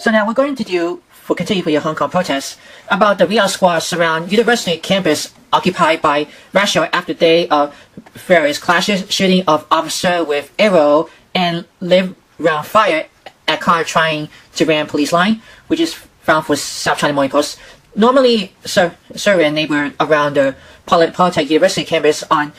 So now we're going to do, for continue for your Hong Kong protests, about the real squad surround university campus occupied by racial after day of uh, various clashes, shooting of officer with arrow, and live round fire at car trying to ram police line, which is found for South China Morning Post. Normally, Sir, Surrey and neighbor around the Polytech University campus on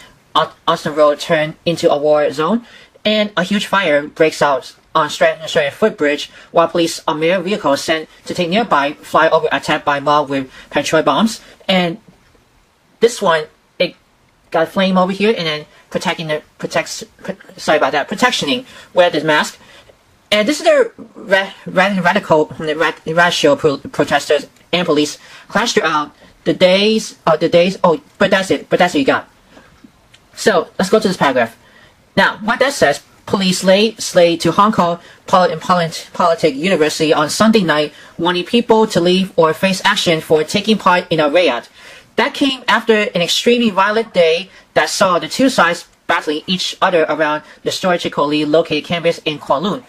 Austin Road turn into a war zone, and a huge fire breaks out on Stratton footbridge while police on mere vehicles sent to take nearby fly over attacked by mob with petrol bombs. And this one, it got flame over here and then protecting the protects. Sorry about that. Protectioning. Wear the mask. And this is the ra ra radical, ra racial pro protesters and police clashed throughout the days. Oh, the days. Oh, but that's it. But that's what you got. So let's go to this paragraph. Now, what that says police laid Slade to Hong Kong Polit Polytech University on Sunday night, wanting people to leave or face action for taking part in a riot. That came after an extremely violent day that saw the two sides battling each other around the strategically located campus in Kowloon.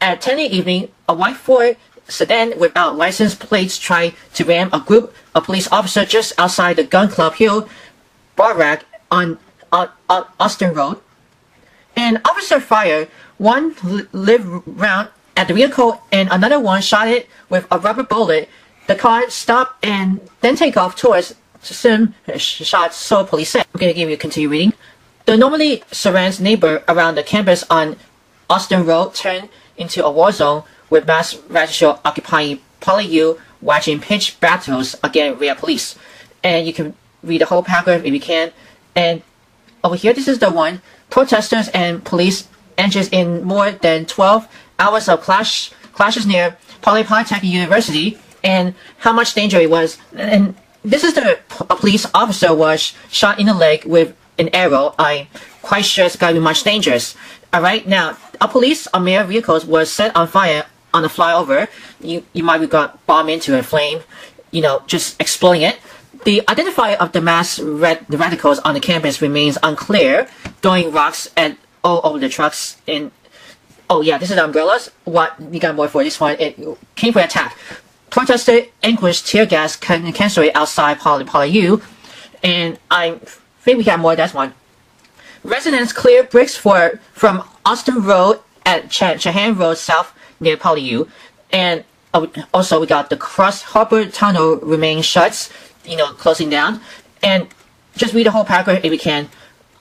At 10 in the evening, a white Ford sedan without license plates tried to ram a group of police officers just outside the Gun Club Hill Barrack on, on, on Austin Road. An officer fired one live round at the vehicle and another one shot it with a rubber bullet. The car stopped and then take off towards Tsim Sha Tsui, police said. I'm going to give you a continued reading. The normally surrounds neighbor around the campus on Austin Road turned into a war zone with mass racial occupying PolyU watching pitch battles against real police. And you can read the whole paragraph if you can. And over here, this is the one protesters and police engaged in more than 12 hours of clash, clashes near Polytechnic University and how much danger it was. And this is the a police officer was shot in the leg with an arrow. I'm quite sure it's going to be much dangerous. Alright, now, a police on mere vehicles was set on fire on the flyover. You, you might have got bombed into a flame, you know, just exploding it. The identifier of the mass rad radicals on the campus remains unclear, throwing rocks at all over the trucks and Oh yeah, this is the umbrellas. What we got more for this one? It came for attack. Protester anguish tear gas can cancel outside Poly Poly U, and I think we got more. That's one. Residents clear bricks for from Austin Road at Ch Chatham Road South near Poly U, and uh, also we got the Cross Harbor Tunnel remains shut you know, closing down. And just read the whole paragraph if you can.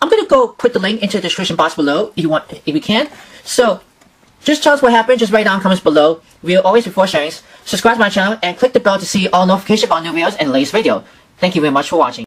I'm gonna go put the link into the description box below if you want, if you can. So, just tell us what happened. Just write down comments below. We'll always before sharing. Subscribe to my channel and click the bell to see all notifications about new videos and latest video. Thank you very much for watching.